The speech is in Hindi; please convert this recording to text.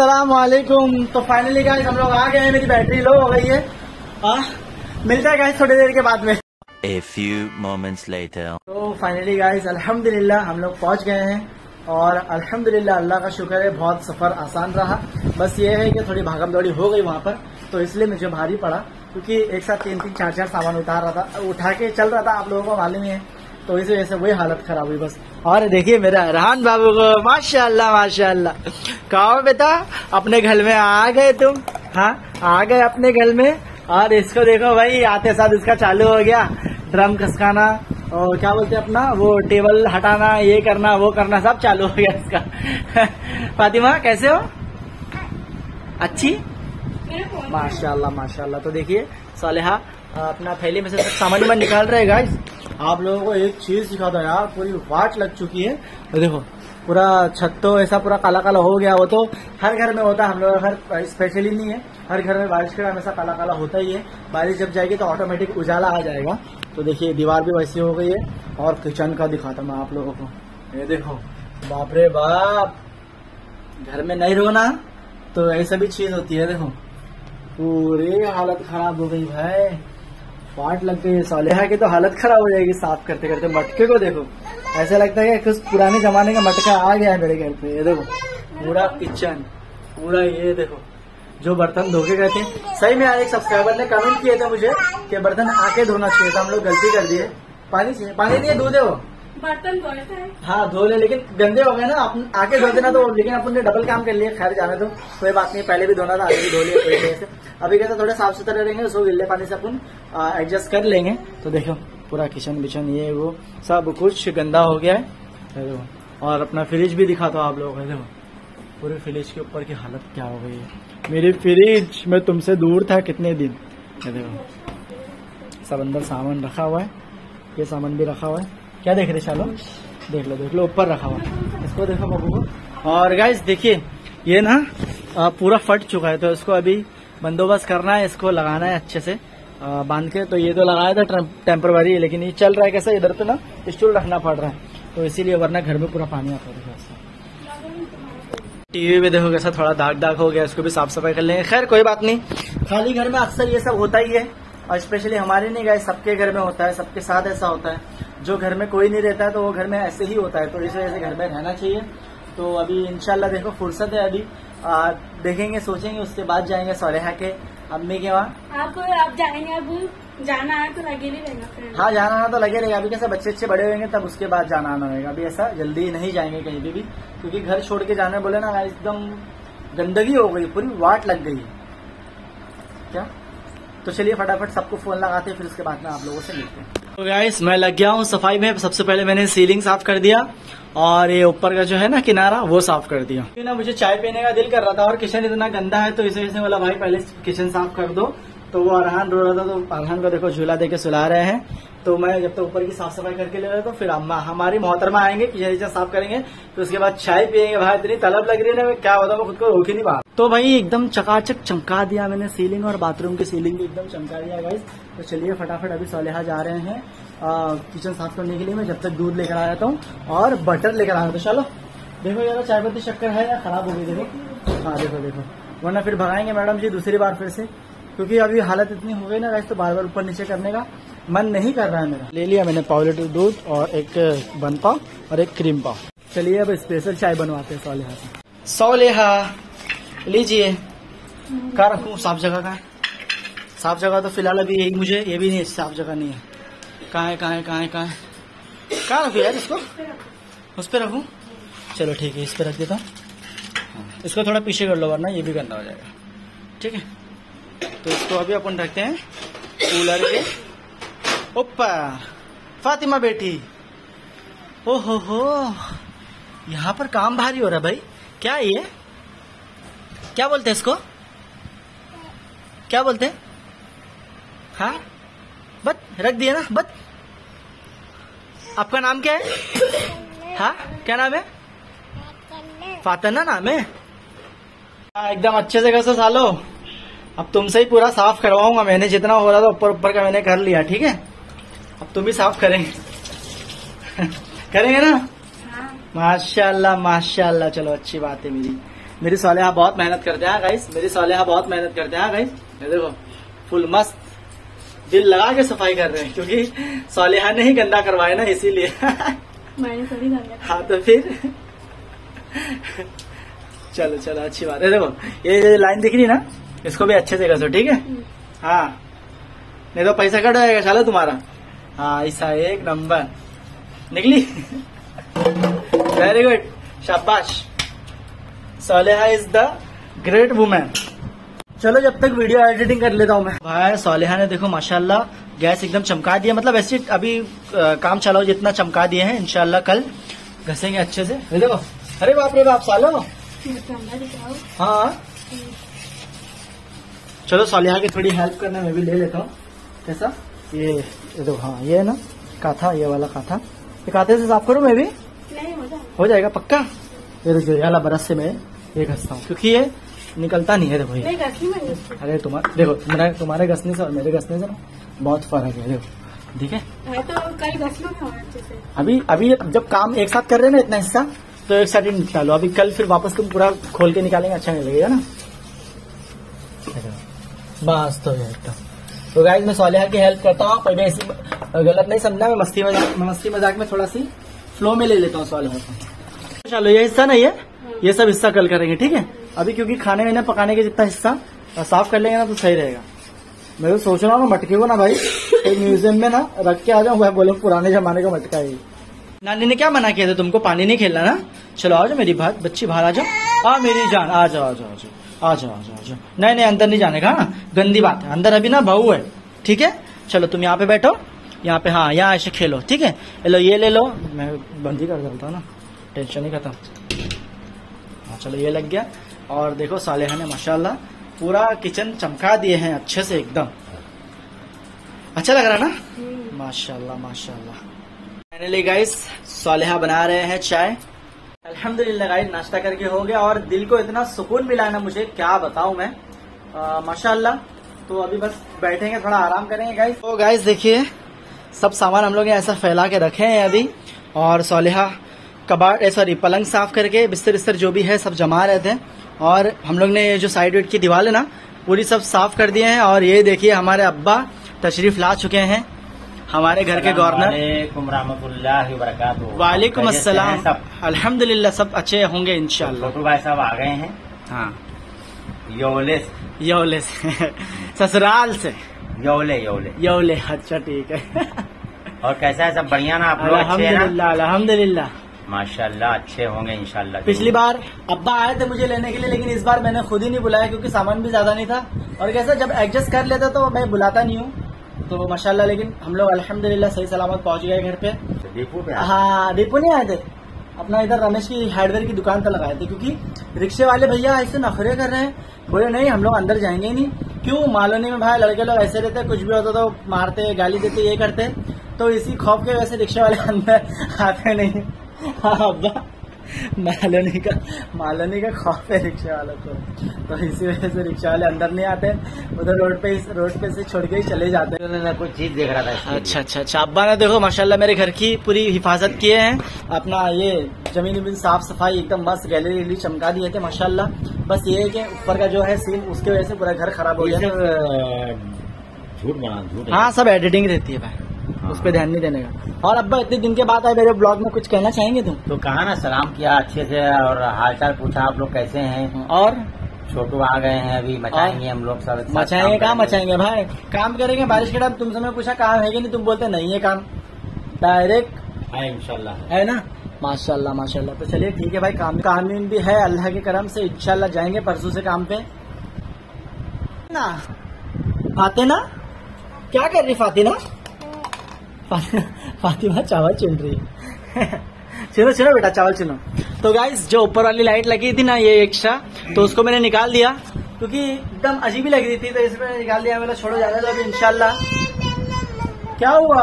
वालेकुम तो फाइनली गाइस हम लोग आ गए हैं मेरी बैटरी लो हो गई है। आ, मिलता है गाइस थोड़ी देर के बाद में। A few moments later. तो फाइनली गाइस अल्हम्दुलिल्लाह हम लोग पहुँच गए हैं। और अल्हम्दुलिल्लाह अल्लाह का शुक्र है बहुत सफ़र आसान रहा। बस ये है कि थोड़ी भागम दौड़ी हो गई वहाँ पर तो इसलिए मुझे भारी पड़ा क्योंकि एक साथ तीन तीन चार चार सामान उतार रहा था उठा के चल रहा था आप लोगों को मालूम ही है। तो इस वजह से वही हालत खराब हुई बस। और देखिए मेरा रहन बाबू को, माशाल्लाह माशाल्लाह। कहो बेटा, अपने घर में आ गए तुम? हाँ आ गए अपने घर में? और इसको देखो भाई, आते साथ इसका चालू हो गया। ड्रम खसकाना, और क्या बोलते हैं अपना, वो टेबल हटाना, ये करना, वो करना, सब चालू हो गया इसका। फातिमा, कैसे हो? अच्छी? माशाल्लाह माशाल्लाह। तो देखिए, सालेहा, अपना थैली में से सामान निकाल रहे गाइस आप लोगों को एक चीज़ सिखा सिखाता यार, पूरी वाट लग चुकी है। तो देखो, पूरा छत तो ऐसा पूरा काला काला हो गया, वो तो हर घर में होता है, हम लोग घर स्पेशली नहीं है। हर घर में बारिश के टाइम ऐसा काला काला होता ही है। बारिश जब जाएगी तो ऑटोमेटिक उजाला आ जाएगा। तो देखिए, दीवार भी वैसी हो गई है और किचन का दिखाता मैं आप लोगों को। ये देखो, बाप रे बाप! घर में नहीं रोना तो ऐसा भी चीज़ होती है, देखो। पूरी हालत खराब हो गई भाई। फाट लग गई सालेहा की तो हालत खराब हो जाएगी साफ़ करते करते, मटके को देखो। ऐसा लगता है कुछ पुराने जमाने का मटका आ गया है मेरे घर पे, ये देखो। पूरा किचन पूरा ये देखो, जो बर्तन धोके गए थे। सही में एक सब्सक्राइबर ने कमेंट किए थे मुझे कि बर्तन आके धोना चाहिए था, हम लोग गलती कर दिए। पानी चाहिए, पानी दूध है वो। बर्तन धोए थे। हाँ धो ले, लेकिन गंदे हो गए ना। अपन आके धो देना तो लेकिन अपन ने डबल काम कर लिया। खैर, जाने तो कोई बात नहीं, पहले भी धोना था आगे भी धो लिया, कोई अभी कैसे थोड़े साफ़ सुथरे रहेंगे, उसको गिल्ले पानी से अपन एडजस्ट कर लेंगे। तो देखो, पूरा किचन बिचन, ये, वो, सब कुछ गंदा हो गया है। और अपना फ्रिज भी दिखा दो आप लोगों देखो। पूरे फ्रिज के ऊपर की हालत क्या हो गई है। मेरी फ्रिज में तुमसे दूर था कितने दिन? देखो, सब अंदर सामान रखा हुआ है। ये सामान भी रखा हुआ है। क्या देख रहे चलो देख लो देख लो, ऊपर रखा हुआ। इसको देखो बाबू को। और गाइस देखिए, ये ना पूरा फट चुका है तो इसको अभी बंदोबस्त करना है, इसको लगाना है अच्छे से बाँध के। तो ये तो लगाया था टेम्परवरी लेकिन ये चल रहा है कैसा, इधर तो ना स्टूल रखना पड़ रहा है। तो इसीलिए वरना घर में पूरा पानी आता है टीवी में देखो कैसा थोड़ा दाग दाग हो गया, इसको भी साफ़ सफ़ाई कर लेंगे। खैर, कोई बात नहीं। खाली घर में अक्सर ये सब होता ही है, और स्पेशली हमारे नहीं गए सबके घर में होता है, सबके साथ ऐसा होता है। जो घर में कोई नहीं रहता है तो वो घर में ऐसे ही होता है। तो इस वजह से घर में रहना चाहिए। तो अभी इनशाला देखो फुर्सत है अभी। आ, देखेंगे सोचेंगे उसके बाद जाएँगे सोलेहा के। अम्मी के वहाँ। आप आप जाएँगे अब जाना है तो लगे नहीं रहेगा हाँ जाना आना तो लगे रहेगा। अभी कैसे बच्चे अच्छे बड़े होंगे तब उसके बाद जाना आना होगा। अभी ऐसा जल्दी नहीं जाएँगे कहीं भी, भी। क्योंकि घर छोड़ के जाने बोले ना एकदम गंदगी हो गई पूरी वाट लग गई क्या? तो चलिए फटाफट सबको फ़ोन लगाते हैं फिर उसके बाद में आप लोगों से मिलते हैं। तो गाइस मैं लग गया हूँ सफ़ाई में। सबसे पहले मैंने सीलिंग साफ़ कर दिया और ये ऊपर का जो है ना किनारा, वो साफ़ कर दिया। ना मुझे चाय पीने का दिल कर रहा था और किचन इतना गंदा है तो इस से बोला, भाई, पहले किचन साफ़ कर दो। तो वो अरहान रो रहा था तो अरहान को देखो झूला देके सुला रहे हैं। तो मैं जब तक तो ऊपर की साफ़ सफ़ाई करके ले रहा तो फिर हमारी मोहतरमा आएँगे किचन साफ़ करेंगे तो उसके बाद चाय पियेंगे। भाई, इतनी तलब लग रही है ना क्या होता खुद को रोक ही नहीं पा तो भाई, एकदम चकाचक चमका दिया मैंने सीलिंग और बाथरूम की सीलिंग भी एकदम चमका दिया गाइस तो चलिए फटाफट अभी सोलेहा जा रहे हैं किचन साफ़ करने के लिए। मैं जब तक दूध लेकर आ जाता हूँ और बटर लेकर आ जाता चलो। देखो यार चाय पत्ती शक्कर है या खराब हो गई, देखो। हाँ देखो देखो। वरना फिर भगाएँगे मैडम जी दूसरी बार फिर से, क्योंकि अभी हालत इतनी हो गई ना गाइस तो बार बार ऊपर नीचे करने का। मन नहीं कर रहा है मेरा। ले लिया मैंने पाव लीटर दूध और एक बन पाव और एक क्रीम पाव। चलिए अब स्पेशल चाय बनवाते हैं सौलेहा से। सौलेहा लीजिए। कहा रखू? साफ़ जगह का साफ़ जगह तो फ़िलहाल अभी यही मुझे ये भी नहीं साफ़ जगह नहीं है। कहाँ है कहाँ है कहाँ है कहाँ है? कहाँ रखू यार इसको? उस पर रखू? चलो ठीक है इस पर रख देता हूँ। इसको थोड़ा पीछे कर लो वरना ये भी गंदा हो जाएगा। ठीक है? तो इसको अभी अपन रखते हैं कूलर के। ऊपर फातिमा बेटी। ओ हो यहाँ पर काम भारी हो रहा भाई। क्या ये? क्या बोलते हैं इसको? क्या बोलते हैं? हाँ बत रख दिया ना बत। आपका नाम क्या है? हाँ क्या नाम है? फातना नाम है। हाँ, एकदम अच्छे से कैसे सालो। अब तुमसे ही पूरा साफ़ करवाऊँगा मैंने जितना हो रहा था ऊपर ऊपर का मैंने कर लिया ठीक है? अब तुम भी साफ़ करेंगे। करेंगे ना? माशाल्लाह माशाल्लाह। चलो अच्छी बात है मेरी। मेरी सालेहा बहुत मेहनत करते हैं गाइस मेरी सालेहा बहुत मेहनत करते हैं गाइस ये देखो फुल मस्त। दिल लगा के सफ़ाई कर रहे हैं क्योंकि सालेहा ने ही गंदा करवाया ना इसीलिए। मैंने थोड़ी गंदा हाँ तो फिर? चलो चलो अच्छी बात। है देखो ये लाइन दिख रही ना? इसको भी अच्छे से कर कसो ठीक है? हम्म। हाँ। नहीं तो पैसा कट जाएगा चलो तुम्हारा। हाँ ऐसा एक नंबर। निकली। वेरी गुड शाबाश। Soleha is the great women चलो जब तक वीडियो एडिटिंग कर लेता हूँ मैं। भाई सोलेहा ने देखो माशाल्लाह गैस एकदम चमका दिया। मतलब ऐसे अभी अ, काम चलाओ जितना चमका दिए हैं इंशाल्लाह कल घसेंगे अच्छे से। देखो। अरे बाप रे बाप सालो। हाँ। चलो सोलिहा की थोड़ी हेल्प करने में भी ले लेता हूँ। कैसा? ये ये देखो हाँ ये है ना काथा ये वाला काथा। ये काथे से साफ़ करूँ मैं भी? नहीं हो जाए। हो जाएगा पक्का? ये देखो ये वाला बरस से मैं ये घसता हूँ क्योंकि ये निकलता नहीं है देखो ये। अरे तुम्हारे देखो मेरा तुम्हारे घसने से और मेरे घसने से ना बहुत फ़र्क है देखो ठीक है? तो कल घस अच्छे से। अभी अभी जब काम एक साथ कर रहे हैं ना इतना हिस्सा तो एक साथ ही निकालो। अभी कल फिर वापस तुम पूरा खोल के निकालेंगे अच्छा नहीं लगेगा ना? बस तो ये एकदम। तो गाइज़ मैं सोलिहा की हेल्प करता हूँ। पहले ऐसी गलत नहीं समझना मैं मस्ती मज़ाक मस्ती मज़ाक में थोड़ा सी फ्लो में ले लेता हूँ सोलह को। चलो, ये हिस्सा नहीं है ये सब हिस्सा कल करेंगे, ठीक है? अभी क्योंकि खाने वाने पकाने के जितना हिस्सा साफ़ कर लेंगे ना तो सही रहेगा। मैं तो सोच रहा हूँ मटके को ना भाई एक म्यूज़ियम में ना रख के आ जाऊँ बोलो, पुराने जमाने का मटका है नानी ने क्या मना किया था तुमको? पानी नहीं खेलना ना? चलो, आ जाओ मेरी बात बच्ची बाहर, आ जाओ। आ, मेरी जान, आ जाओ आ जाओ आ जाओ। आ जाओ आ जाओ आ जाओ नहीं नहीं अंदर नहीं जाने का हाँ? गंदी बात है। अंदर अभी ना बहू है ठीक है? चलो तुम यहाँ पे बैठो। यहाँ पे हाँ यहाँ ऐसे खेलो ठीक है? लो ये ले लो। मैं बंद कर देता हूँ ना। टेंशन ही खत्म। हाँ चलो ये लग गया। और देखो सालेहा ने माशाल्लाह पूरा किचन चमका दिए हैं अच्छे से एकदम। अच्छा लग रहा ना? हम्म। माशाल्लाह माशाल्लाह। फाइनली गाइस सालेहा बना रहे हैं चाय। अल्हम्दुलिल्लाह गाइस, नाश्ता करके हो गया और दिल को इतना सुकून मिला ना मुझे, क्या बताऊँ मैं। माशाल्लाह। तो अभी बस बैठेंगे, थोड़ा आराम करेंगे गाइस। तो गाइस, देखिए, सब सामान हम लोग ऐसा फैला के रखे हैं अभी। और सालेहा कबाड़ सॉरी पलंग साफ़ करके बिस्तर बिस्तर जो भी है, सब जमा रहे थे। और हम लोग ने जो साइड वेट की दीवार है ना, पूरी सब साफ़ कर दिए हैं। और ये देखिए, हमारे अब्बा तशरीफ़ ला चुके हैं। हमारे घर के गवर्नर। वालेकुम सब? अल्हम्दुलिल्लाह सब अच्छे होंगे इंशाल्लाह। छोटू भाई साहब आ गए हैं? हाँ। योले। से यौले से। ससुराल से। योले योले। योले अच्छा ठीक है। और कैसा है सब? बढ़िया ना? आप लोग अल्हम्दुलिल्लाह अल्हम्दुलिल्लाह। माशाल्लाह अच्छे होंगे इंशाल्लाह पिछली बार अब्बा आए थे मुझे लेने के लिए लेकिन इस बार मैंने खुद ही नहीं बुलाया क्योंकि सामान भी ज़्यादा नहीं था। और कैसा जब एडजस्ट कर लेता तो मैं बुलाता नहीं हूँ। तो माशाल्लाह लेकिन हम लोग अल्हम्दुलिल्लाह सही सलामत पहुँच गए घर पे। दीपू पे हाँ दीपू नहीं आए थे। अपना इधर रमेश की हार्डवेयर की दुकान पर लगाए थे क्योंकि रिक्शे वाले भैया ऐसे नखरे कर रहे हैं। बोले नहीं हम लोग अंदर जाएँगे ही नहीं। क्यों? मालोनी में भाई लड़के लोग ऐसे रहते कुछ भी होता तो मारते गाली देते ये करते। तो इसी खौफ के वैसे रिक्शे वाले अंदर आते नहीं। हाँ अब्बा। मालोनी का मालोनी का खौफ है रिक्शे वालों को तो इसी वजह से रिक्शा वाले अंदर नहीं आते उधर रोड पे रोड पे से छोड़ के ही चले जाते हैं। कुछ चीज़ देख रहा था अच्छा अच्छा अच्छा। अब्बा ने देखो माशाल्लाह मेरे घर की पूरी हिफाजत किए हैं। अपना ये ज़मीन वमीन साफ़ सफ़ाई एकदम मस्त गैलरी वैलरी चमका दिए थे माशाला बस ये है कि ऊपर का जो है सीन उसकी वजह से पूरा घर खराब हो गया। झूठ बना झूठ हाँ। सब एडिटिंग रहती है भाई। उस पर ध्यान नहीं देने का। और अब्बा इतने दिन के बाद आए मेरे ब्लॉग में कुछ कहना चाहेंगे तुम? तो कहा ना सलाम किया अच्छे से और हालचाल पूछा आप लोग कैसे हैं? और? छोटू आ गए हैं अभी मचाएँगे हम लोग सब मचाएँगे काम काम मचाएँगे भाई? काम करेंगे बारिश के टाइम तुमसे मैं पूछा काम है कि नहीं? तुम बोलते नहीं है काम। डायरेक्ट है इनशाला है ना? माशाल्लाह माशाल्लाह। तो चलिए ठीक है भाई काम कानून भी है अल्लाह के करम से इंशाल्लाह जाएँगे परसों से काम पे। ना। फातिना? क्या कर रही फातिना? फातिमा चावल चुन रही है। चलो चलो बेटा, चावल चुनो। तो गाइस जो ऊपर वाली लाइट लगी थी ना, ये एक्स्ट्रा तो उसको मैंने निकाल दिया, क्योंकि एकदम अजीब ही लग रही थी तो इसमें निकाल दिया, मैंने छोड़ो जाने तो अभी इनशाला क्या हुआ?